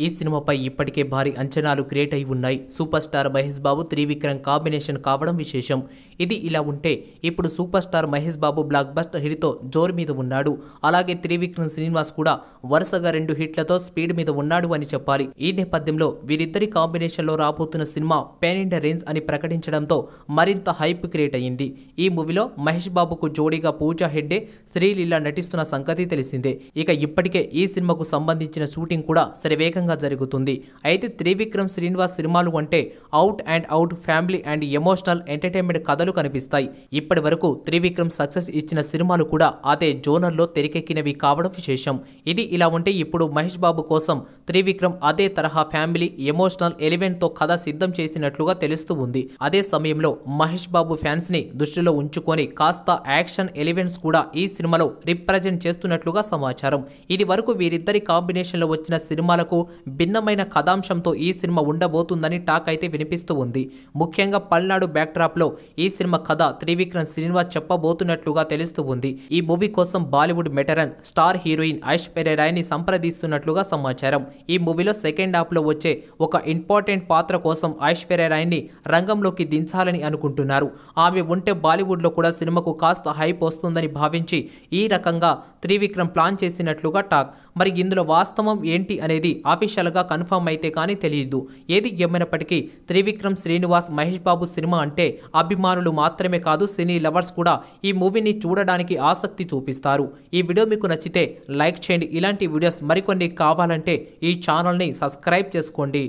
ఈ సినిమాపై ఇప్పటికే భారీ అంచనాలు క్రియేట్ అయి ఉన్నాయి. Super star Mahesh Babu Trivikram combination కావడం విశేషం. ఇది ఇలా ఉంటే ఇప్పుడు super star Mahesh Babu block buster హిట్తో జోరు మీద ఉన్నాడు. అలాగే త్రివిక్రమ్ శ్రీనివాస్ కూడా వరుసగా రెండు హిట్లతో స్పీడ్ మీద ఉన్నాడు అని చెప్పాలి. ఈ నేపథ్యంలో వీరిద్దరి కాంబినేషన్లో రాబోతున్న సినిమా పెన్ ఇండియా రేంజ్ అని ప్రకటించడంతో మరింత హైప్ క్రియేట్ అయ్యింది ఈ మూవీలో మహేష్ బాబుకు జోడీగా పూజా హెడ్డే శ్రీలీల నటిస్తున్న సంగతి తెలిసిందే. ఇక ఇప్పటికే ఈ సినిమాకు సంబంధించిన షూటింగ్ కూడా శరవేగంగా జరుగుతుంది. అయితే త్రివిక్రమ్ శ్రీనివాస్ సినిమాలు అంటే out and out family and emotional entertainment కథలు కనిపిస్తాయి. ఇప్పటి వరకు త్రివిక్రమ్ సక్సెస్ ఇచ్చిన సినిమాలు కూడా అదే జోనర్లో తెరకెక్కినవి కావడం విశేషం. ఇది ఇలా ఉంటే ఇప్పుడు మహేష్ బాబు కోసం త్రివిక్రమ్ అదే తరహా ఫ్యామిలీ ఎమోషనల్ ఎలిమెంట్తో కథ సిద్ధం చేసినట్లుగా తెలుస్తూ ఉంది. అదే సమయంలో మహేష్ బాబు ఫ్యాన్స్ని దృష్టిలో ఉంచుకొని కాస్త యాక్షన్ ఎలిమెంట్స్ కూడా ఈ సినిమాలో రిప్రజెంట్ చేస్తున్నట్లుగా సమాచారం. ఇది వరకు వీరిద్దరి కాంబినేషన్లో వచ్చిన సినిమాలకు భిన్నమైన కథాంశంతో ఈ సినిమా ఉండబోతుందని టాక్ అయితే వినిపిస్తూ ఉంది. ముఖ్యంగా పల్నాడు బ్యాక్డ్రాప్లో ఈ సినిమా కథ త్రివిక్రమ్ శ్రీనివాస్ చెప్పబోతున్నట్లుగా తెలుస్తూ ఉంది. ఈ మూవీ కోసం బాలీవుడ్ మెటరన్ స్టార్ హీరోయిన్ ఐశ్వర్య రాయ్ని సంప్రదిస్తున్నట్లుగా సమాచారం. ఈ మూవీలో సెకండ్ హాఫ్లో వచ్చే ఒక ఇంపార్టెంట్ పాత్ర కోసం ఐశ్వర్య రాయ్ని రంగంలోకి దించాలని అనుకుంటున్నారు. ఆమె ఉంటే బాలీవుడ్లో కూడా సినిమాకు కాస్త హైప్ వస్తుందని భావించి ఈ రకంగా త్రివిక్రమ్ ప్లాన్ చేసినట్లుగా టాక్. మరి ఇందులో వాస్తవం ఏంటి అనేది అఫీషియల్గా కన్ఫర్మ్ అయితే కానీ తెలియదు ఏది ఏమైనప్పటికీ త్రివిక్రమ్ శ్రీనివాస్ మహేష్ బాబు సినిమా అంటే అభిమానులు మాత్రమే కాదు సినీ లవర్స్ కూడా ఈ మూవీని చూడడానికి ఆసక్తి చూపిస్తారు. ఈ వీడియో మీకు నచ్చితే లైక్ చేయండి. ఇలాంటి వీడియోస్ మరికొన్ని కావాలంటే ఈ ఛానల్ని సబ్స్క్రైబ్ చేసుకోండి.